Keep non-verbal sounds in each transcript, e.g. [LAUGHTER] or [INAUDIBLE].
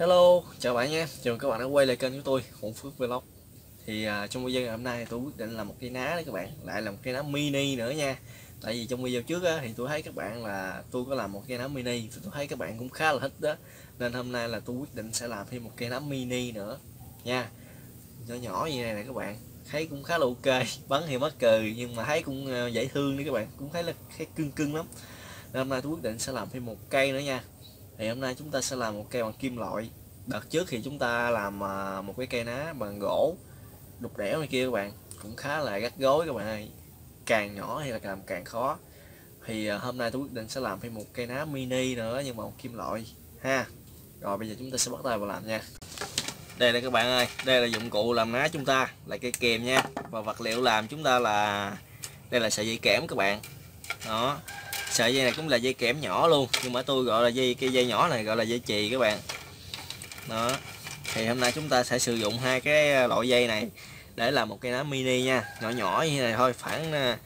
Hello, chào bạn nha, chào mừng các bạn đã quay lại kênh của tôi, Hùng Phước Vlog. Thì à, trong video ngày hôm nay tôi quyết định làm một cây ná đấy các bạn, lại là một cây ná mini nữa nha. Tại vì trong video trước á, thì tôi thấy các bạn là tôi có làm một cây ná mini thì tôi thấy các bạn cũng khá là thích đó. Nên hôm nay là tôi quyết định sẽ làm thêm một cây ná mini nữa nha. Nhỏ nhỏ như này nè các bạn, thấy cũng khá là ok, bắn thì mắc cười nhưng mà thấy cũng ờ, dễ thương nữa các bạn, cũng thấy là thấy cưng cưng lắm. Nên hôm nay tôi quyết định sẽ làm thêm một cây nữa nha thì hôm nay chúng ta sẽ làm một cây bằng kim loại. Đợt trước thì chúng ta làm à, một cái cây ná bằng gỗ, đục đẽo này kia các bạn. Cũng khá là gắt gối các bạn ơi. Càng nhỏ thì là làm càng khó. Thì à, hôm nay tôi quyết định sẽ làm thêm một cây ná mini nữa, nhưng mà một kim loại, ha. Rồi, bây giờ chúng ta sẽ bắt tay vào làm nha. Đây là các bạn ơi. Đây là dụng cụ làm ná chúng ta. Là cây kèm nha. Và vật liệu làm chúng ta là, đây là sợi dây kẽm các bạn. Đó sợi dây này cũng là dây kẽm nhỏ luôn nhưng mà tôi gọi là dây cái dây nhỏ này gọi là dây chì các bạn. Đó thì hôm nay chúng ta sẽ sử dụng hai cái à, loại dây này để làm một cây ná mini nha nhỏ nhỏ như này thôi khoảng à,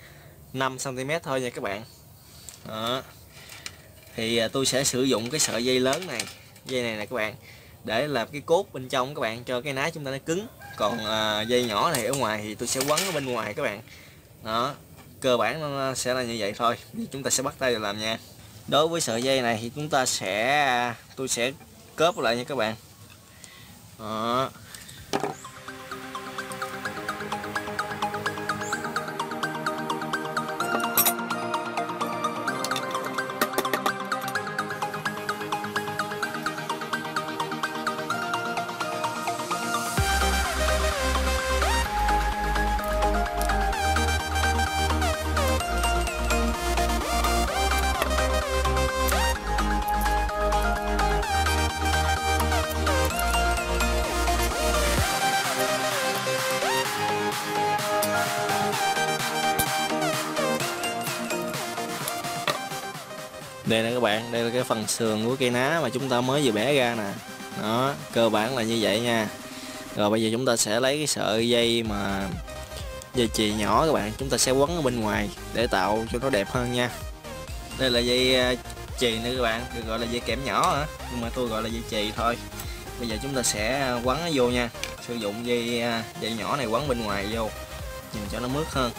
5 cm thôi nha các bạn. Đó thì à, tôi sẽ sử dụng cái sợi dây lớn này dây này nè các bạn để làm cái cốt bên trong các bạn cho cái ná chúng ta nó cứng. Còn à, dây nhỏ này ở ngoài thì tôi sẽ quấn ở bên ngoài các bạn. Đó cơ bản nó sẽ là như vậy thôi. Chúng ta sẽ bắt tay vào làm nha. Đối với sợi dây này thì chúng ta sẽ à, tôi sẽ cớp lại nha các bạn. Đó. Đây nè các bạn, đây là cái phần sườn của cây ná mà chúng ta mới vừa bẻ ra nè. Đó, cơ bản là như vậy nha. Rồi bây giờ chúng ta sẽ lấy cái sợi dây mà dây chì nhỏ các bạn, chúng ta sẽ quấn ở bên ngoài để tạo cho nó đẹp hơn nha. Đây là dây à, chì nữa các bạn, được gọi là dây kẽm nhỏ hả? Nhưng mà tôi gọi là dây chì thôi. Bây giờ chúng ta sẽ quấn nó vô nha. Sử dụng dây à, dây nhỏ này quấn bên ngoài vô, nhìn cho nó mướt hơn.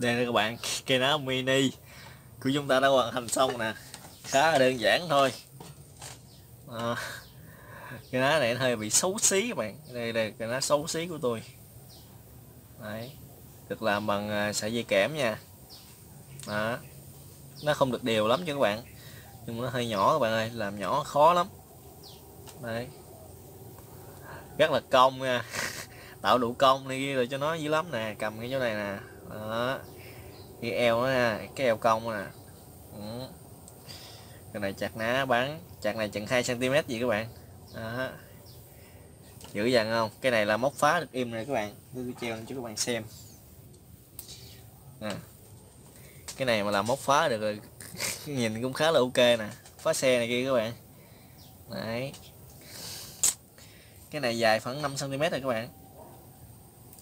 Đây là các bạn cây ná mini của chúng ta đã hoàn thành xong nè. Khá là đơn giản thôi. Ờ, à, cây ná này hơi bị xấu xí các bạn. Đây là cây ná xấu xí của tôi. Đấy được làm bằng à, sợi dây kẽm nha. Đó. nó không được đều lắm cho các bạn. Nhưng mà nó hơi nhỏ các bạn ơi làm nhỏ khó lắm. Đấy. Rất là công nha. [LAUGHS] Tạo đủ công đi rồi cho nó dữ lắm nè cầm cái chỗ này nè đó. Cái eo đó nè, cái eo cong nè. Ừ. cái này chặt ná bắn. Chặt này chừng 2 cm gì các bạn. Đó. dữ dằn không? Cái này là móc phá được im rồi các bạn. Tôi treo cho các bạn xem. Nè. Cái này mà làm móc phá được rồi, [LAUGHS] nhìn cũng khá là ok nè. Phá xe này kia các bạn. Đấy. Cái này dài khoảng 5 cm rồi các bạn.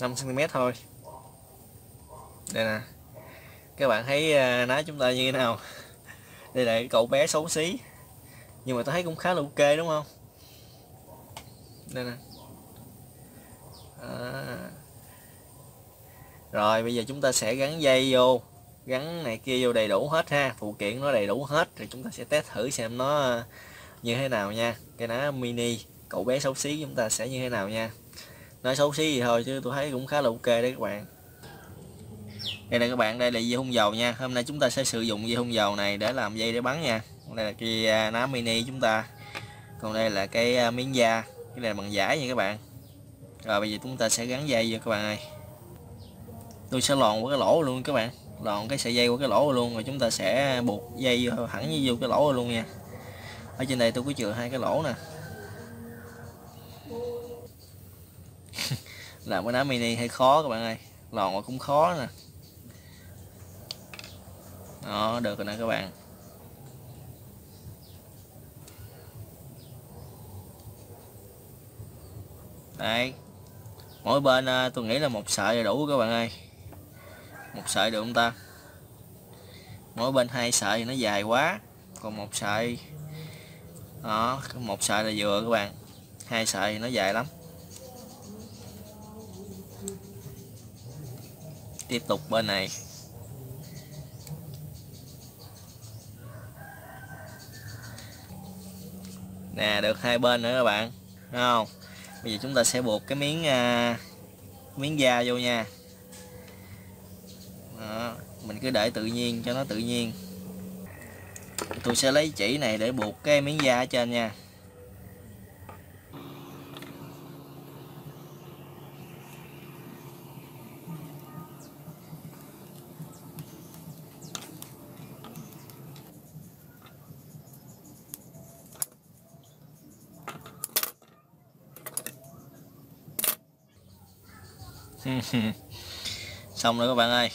5 cm thôi đây nè. Các bạn thấy à, ná chúng ta như thế nào? Đây là cái cậu bé xấu xí. Nhưng mà tôi thấy cũng khá là ok đúng không? Đây nè. À. rồi bây giờ chúng ta sẽ gắn dây vô. Gắn này kia vô đầy đủ hết ha. Phụ kiện nó đầy đủ hết. Rồi chúng ta sẽ test thử xem nó à, như thế nào nha. Cái ná mini cậu bé xấu xí chúng ta sẽ như thế nào nha. Nói xấu xí gì thôi chứ tôi thấy cũng khá là ok đấy các bạn đây là các bạn đây là dây hung dầu nha. Hôm nay chúng ta sẽ sử dụng dây hung dầu này để làm dây để bắn nha. Đây là cái à, ná mini chúng ta. Còn đây là cái à, miếng da. Cái này là bằng giải nha các bạn. Rồi bây giờ chúng ta sẽ gắn dây vô các bạn ơi. Tôi sẽ lòn qua cái lỗ luôn các bạn. Lòn cái sợi dây qua cái lỗ luôn rồi chúng ta sẽ buộc dây vô, thẳng vô cái lỗ luôn nha. Ở trên đây tôi có chừa hai cái lỗ nè. [LAUGHS] Làm cái ná mini hơi khó các bạn ơi. Lòn mà cũng khó nè đó, được rồi nè các bạn. Đây. Mỗi bên à, tôi nghĩ là một sợi là đủ các bạn ơi. Một sợi được không ta? Mỗi bên hai sợi thì nó dài quá. Còn một sợi, đó, một sợi là vừa các bạn. Hai sợi thì nó dài lắm. Tiếp tục bên này. Nè được hai bên nữa các bạn. Đúng không? Bây giờ chúng ta sẽ buộc cái miếng à, miếng da vô nha. Đó. mình cứ để tự nhiên cho nó tự nhiên. Tôi sẽ lấy chỉ này để buộc cái miếng da ở trên nha. [LAUGHS] xong rồi các bạn ơi.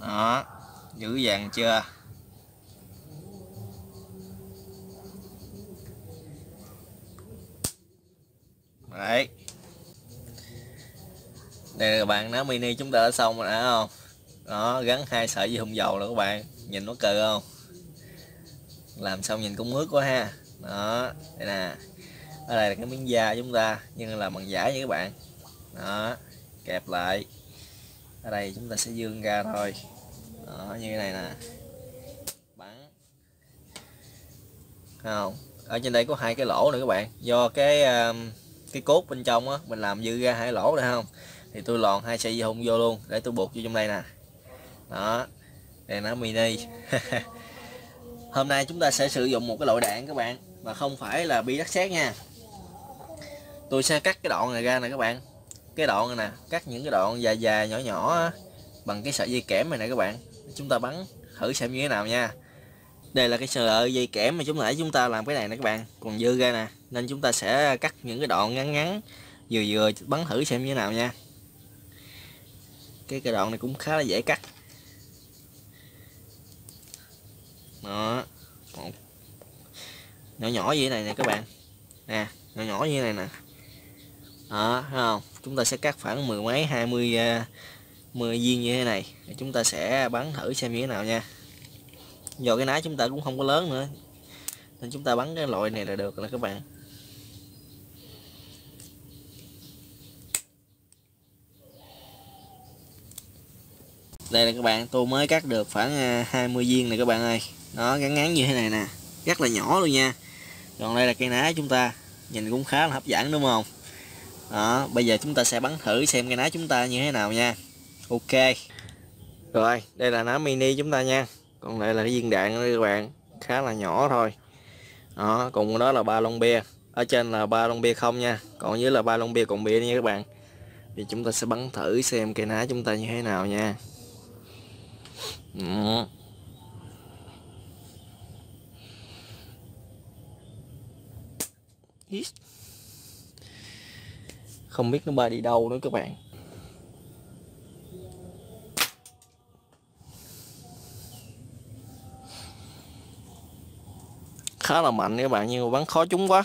Đó, giữ vàng chưa? Đấy. Đây là các bạn ná mini chúng ta đã xong rồi đã không? Đó, gắn hai sợi dây hung dầu rồi các bạn. Nhìn nó cừ không? Làm xong nhìn cũng mướt quá ha. Đó, đây nè. Ở đây là cái miếng da chúng ta, nhưng là bằng giả nha các bạn đó kẹp lại. Ở đây chúng ta sẽ dương ra thôi. Đó như thế này nè. Bắn. Không ở trên đây có hai cái lỗ nữa các bạn. Do cái um, cái cốt bên trong á mình làm dư ra hai lỗ này không? Thì tôi lòn hai sợi dây hung vô luôn để tôi buộc vô trong đây nè. Đó đây nó mini. [LAUGHS] Hôm nay chúng ta sẽ sử dụng một cái loại đạn các bạn mà không phải là bi đất sét nha. Tôi sẽ cắt cái đoạn này ra nè các bạn cái đoạn này nè, cắt những cái đoạn dài dài, nhỏ nhỏ bằng cái sợi dây kẽm này nè các bạn. Chúng ta bắn thử xem như thế nào nha. Đây là cái sợi dây kẽm mà chúng nãy chúng ta làm cái này nè các bạn, còn dư ra nè, nên chúng ta sẽ cắt những cái đoạn ngắn ngắn, vừa vừa bắn thử xem như thế nào nha. Cái cái đoạn này cũng khá là dễ cắt. Đó, một, nhỏ nhỏ như thế này nè các bạn. Nè, nhỏ nhỏ như thế này nè. Đó, thấy không? Chúng ta sẽ cắt khoảng mười mấy hai mươi uh, mười viên như thế này. Chúng ta sẽ bắn thử xem như thế nào nha. Do cái ná chúng ta cũng không có lớn nữa nên chúng ta bắn cái loại này là được là các bạn. Đây là các bạn tôi mới cắt được khoảng à, 20 viên này các bạn ơi. Nó ngắn ngắn như thế này nè rất là nhỏ luôn nha. Còn đây là cây ná chúng ta nhìn cũng khá là hấp dẫn đúng không? Đó, bây giờ chúng ta sẽ bắn thử xem cây ná chúng ta như thế nào nha. Ok. Rồi, đây là ná mini chúng ta nha. Còn đây là cái viên đạn đó, các bạn. Khá là nhỏ thôi. Đó, cùng đó là ba lon bia. Ở trên là ba lon bia không nha. Còn dưới là ba lon bia còn bia nha, các bạn. Thì chúng ta sẽ bắn thử xem cây ná chúng ta như thế nào nha. Đó không biết nó bay đi đâu nữa các bạn. Khá là mạnh các bạn, nhưng mà bắn khó trúng quá.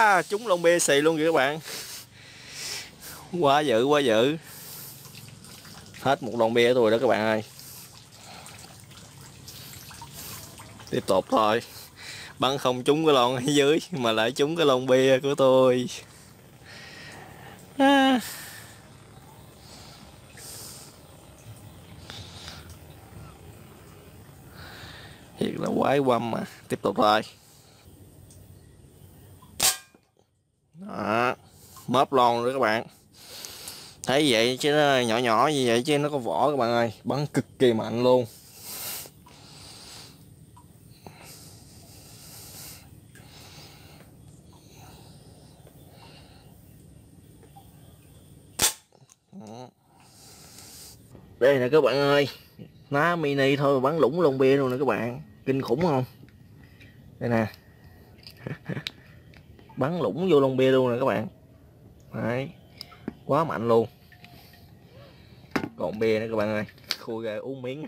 Wow trúng lông bia xì luôn kìa các bạn. Quá dữ quá dữ. Hết một lon bia của tôi đó các bạn ơi. Tiếp tục thôi. Bắn không trúng cái lon ở dưới, mà lại trúng cái lon bia của tôi. À. thiệt là quái quâm mà. Tiếp tục thôi đó mớp lon nữa các bạn. Thấy vậy chứ nó nhỏ nhỏ như vậy chứ nó có vỏ các bạn ơi, bắn cực kỳ mạnh luôn. Đây nè các bạn ơi ná mini thôi bắn lũng lon bia luôn nè các bạn. Kinh khủng không? Đây nè. [LAUGHS] Bắn lũng vô lon bia luôn nè các bạn đấy. Quá mạnh luôn. Còn bia nữa các bạn ơi. Khui ra uống miếng.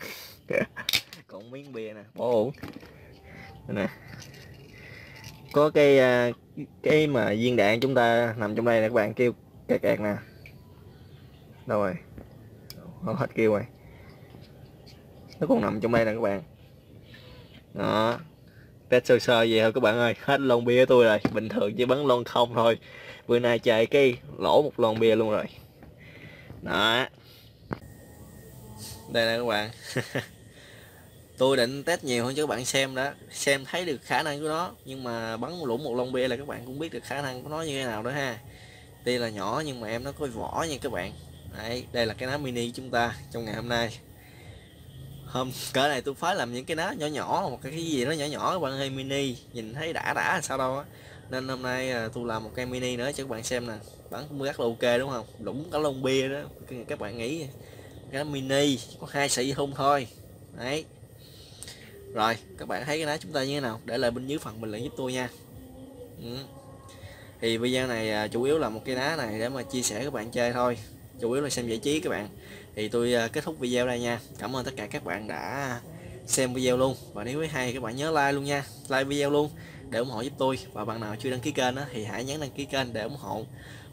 [LAUGHS] Còn miếng bia nè. Bỏ ổn nè. Có cái à, cái mà viên đạn chúng ta nằm trong đây nè các bạn. Kêu kẹt kẹt nè. Đâu rồi? Không hết kêu rồi. Nó còn nằm trong đây nè các bạn. Đó. Test sơ sơ vậy thôi các bạn ơi. Hết lon bia tôi rồi. Bình thường chỉ bắn lon không thôi bữa nay chạy cái lỗ một lon bia luôn rồi. Đó. Đây nè các bạn. [LAUGHS] Tôi định test nhiều hơn cho các bạn xem đó. Xem thấy được khả năng của nó nhưng mà bắn lũng một lon bia là các bạn cũng biết được khả năng của nó như thế nào đó ha. Tuy là nhỏ nhưng mà em nó có vỏ nha các bạn. Đấy, đây là cái ná mini chúng ta trong ngày hôm nay. Hôm cỡ này tôi phải làm những cái ná nhỏ nhỏ một cái gì nó nhỏ nhỏ các bạn hơi mini. Nhìn thấy đã đã sao đâu á nên hôm nay à, tôi làm một cây mini nữa cho các bạn xem nè. Bắn cũng rất là ok đúng không? Lũng cả lon bia đó. Các bạn nghĩ cái mini có hai sợi hung thôi. Đấy. Rồi các bạn thấy cái lá chúng ta như thế nào? Để lại bên dưới phần bình luận giúp tôi nha. Ừ. thì video này à, chủ yếu là một cái lá này để mà chia sẻ các bạn chơi thôi. Chủ yếu là xem giải trí các bạn. Thì tôi à, kết thúc video đây nha. Cảm ơn tất cả các bạn đã xem video luôn. Và nếu thấy hay các bạn nhớ like luôn nha. Like video luôn để ủng hộ giúp tôi. Và bạn nào chưa đăng ký kênh đó, thì hãy nhấn đăng ký kênh để ủng hộ.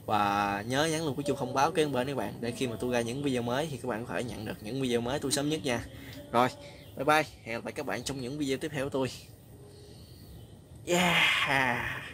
Và nhớ nhấn luôn cái chuông thông báo kế bên các bạn để khi mà tôi ra những video mới thì các bạn có thể nhận được những video mới tôi sớm nhất nha. Rồi bye bye. Hẹn gặp lại các bạn trong những video tiếp theo của tôi. Yeah.